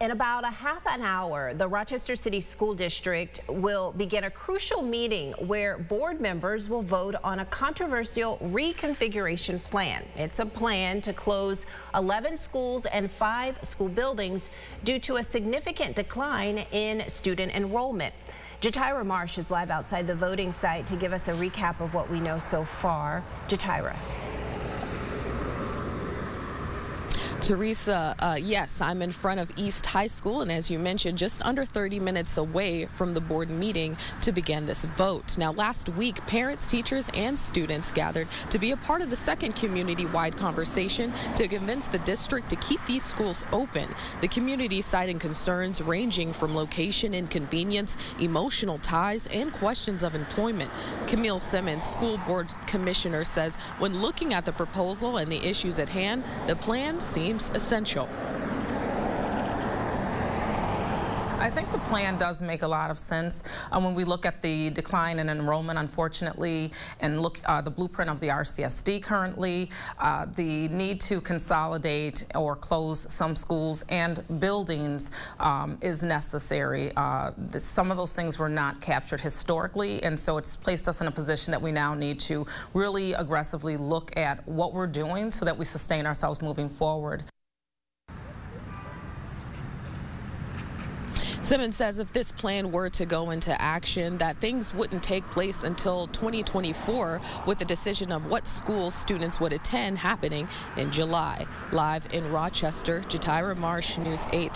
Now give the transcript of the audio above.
In about a half an hour, the Rochester City School District will begin a crucial meeting where board members will vote on a controversial reconfiguration plan. It's a plan to close 11 schools and five school buildings due to a significant decline in student enrollment. Jatira Marsh is live outside the voting site to give us a recap of what we know so far. Jatira. Teresa, uh, yes, I'm in front of East High School, and as you mentioned, just under 30 minutes away from the board meeting to begin this vote. Now, last week, parents, teachers, and students gathered to be a part of the second community-wide conversation to convince the district to keep these schools open. The community citing concerns ranging from location inconvenience, emotional ties, and questions of employment. Camille Simmons, school board commissioner, says when looking at the proposal and the issues at hand, the plan seems seems essential. I think the plan does make a lot of sense uh, when we look at the decline in enrollment, unfortunately, and look uh, the blueprint of the RCSD currently, uh, the need to consolidate or close some schools and buildings um, is necessary. Uh, the, some of those things were not captured historically, and so it's placed us in a position that we now need to really aggressively look at what we're doing so that we sustain ourselves moving forward. Simmons says if this plan were to go into action, that things wouldn't take place until 2024 with the decision of what schools students would attend happening in July. Live in Rochester, Jatira Marsh, News 8.